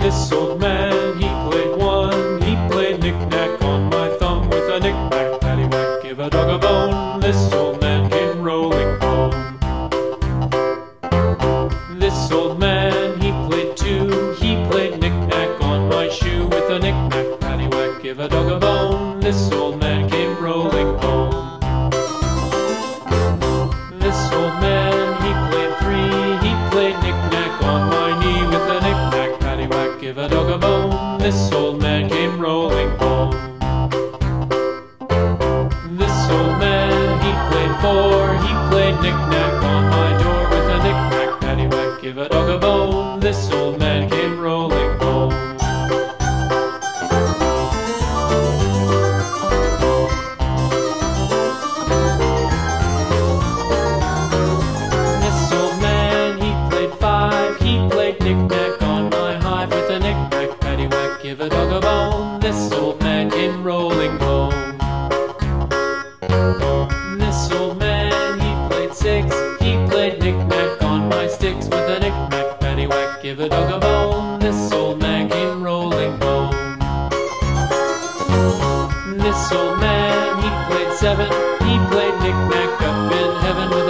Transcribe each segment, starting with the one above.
This old man, he played one. He played knick-knack on my thumb with a knick-knack, paddywhack, give a dog a bone. This old man came rolling home. This old dog a bone. This old man give a dog a bone. This old man came rolling home. This old man, he played six. He played knick-knack on my sticks with a knick-knack, paddywhack, give a dog a bone. This old man came rolling home. This old man, he played seven. He played knick-knack up in heaven with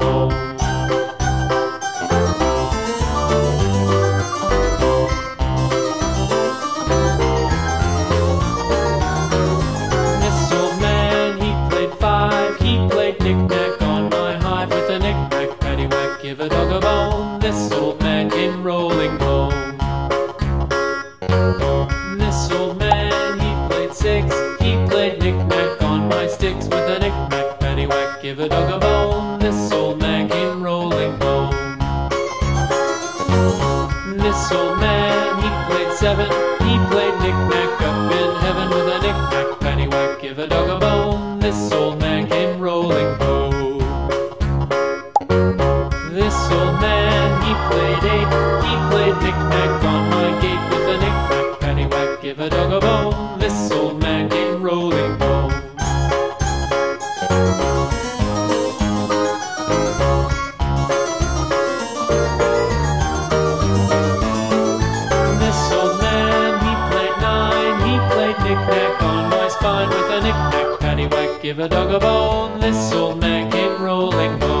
a dog a bone. This old man came rolling home. This old man, he played seven. He played knick-knack up in heaven with a knick-knack, paddywhack, give a dog a bone. This old man came rolling home. This old man, he played eight. He played knick-knack on my gate with a knick-knack, paddywhack, give a dog a bone. A knick-knack, paddywhack, give a dog a bone. This old man came rolling home.